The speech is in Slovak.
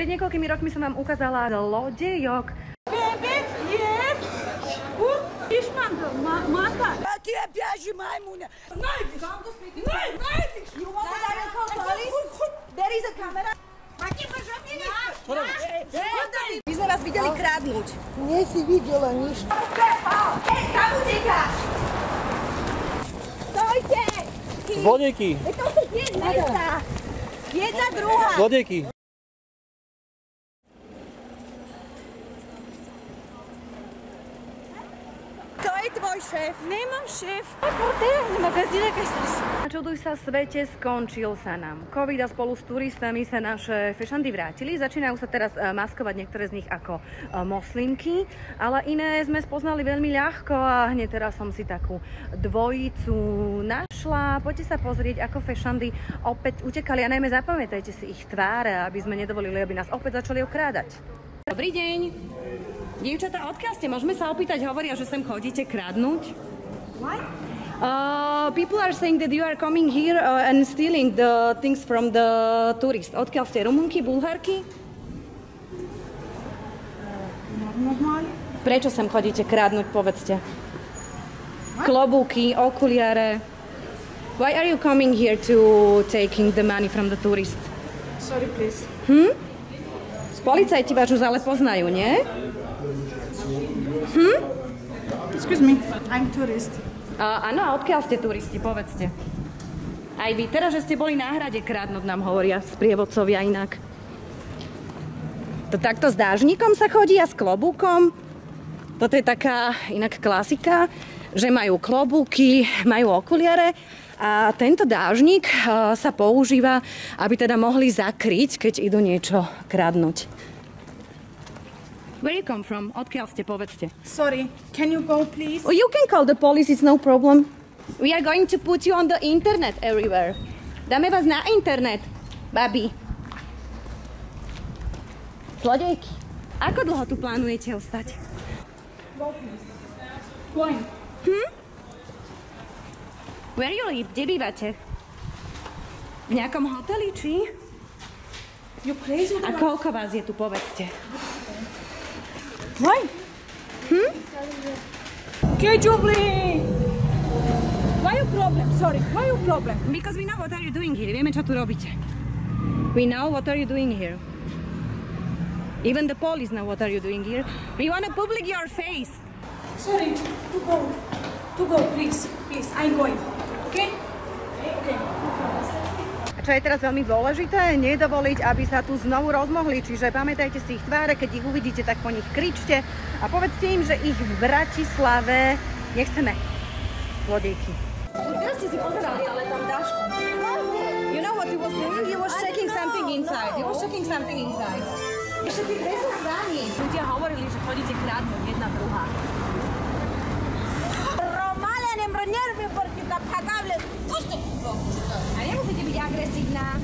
Pred niekoľkými rokmi som vám ukázala lodejok. Bebek, yes! Bu pişmandı, ma mata. Batıya piyajı maymuna. Neydi? Neydi? Neydi? Yuvalara kalkalıyız. There is a camera. My sme vás videli kradnúť. Nie si videla nič. Hej, tam utekáš! Stojte! Zlodeky! Veď to sú jedna, jedna druhá. Zlodeky. Tvoj šéf. Nemám šéf. Čuduj sa svete, skončil sa nám. Covid a spolu s turistami sa naše fešandy vrátili. Začínajú sa teraz e, maskovať niektoré z nich ako e, moslimky, ale iné sme spoznali veľmi ľahko a hneď teraz som si takú dvojicu našla. Poďte sa pozrieť, ako fešandy opäť utekali a najmä zapamätajte si ich tváre, aby sme nedovolili, aby nás opäť začali okrádať. Dobrý deň. Dievčatá, odkiaľ ste? Môžeme sa opýtať, hovoria, že sem chodíte kradnúť. Why? Uh, people are saying that you are coming here uh, and stealing the things from the tourists. Odkiaľ ste? Rumunky, Bulharky? Normálne. Prečo sem chodíte kradnúť, povedzte? Klobúky, okuliare. Why are you coming here to taking the money from the tourist? Sorry, please. Policajti vás už ale poznajú, nie? Excuse me. I'm tourist. Uh, áno, a odkiaľ ste turisti, povedzte. Aj vy, teraz, že ste boli na hrade kradnúť, nám hovoria sprievodcovia inak. To takto s dážnikom sa chodí a s klobúkom. Toto je taká inak klasika, že majú klobúky, majú okuliare a tento dážnik uh, sa používa, aby teda mohli zakryť, keď idú niečo kradnúť. Where you come from? Odkiaľ ste, povedzte. Sorry. Can you go, please? Oh, you can call the police, it's no problem. We are going to put you on the internet everywhere. Dáme vás na internet, babi. Zlodejky. Ako dlho tu plánujete ostať? Point. Where you live? Kde bývate? V nejakom hoteli, či? You crazy? A koľko vás je tu, povedzte? Why? Hmm? Kejubli! Why your problem? Sorry. Why your problem? Because we know what are you doing here. Vieme, čo tu robíte. We know what are you doing here. Even the police know what are you doing here. We want to public your face. Sorry. To go. To go, please. Please. I'm going. Okay? Okay. A čo je teraz veľmi dôležité, nedovoliť, aby sa tu znovu rozmohli. Čiže pamätajte si ich tváre, keď ich uvidíte, tak po nich kričte a povedzte im, že ich v Bratislave nechceme. Zlodejky. Teraz ste si pozerali, ale tam dášku. You know what he was doing? He was checking something inside. He was checking something inside. Ešte tých 10 zdaní. Ľudia hovorili, že chodíte kradnúť jedna druhá. Romale, ne mrnierby, porque ta pagable. Pusto. 心啦、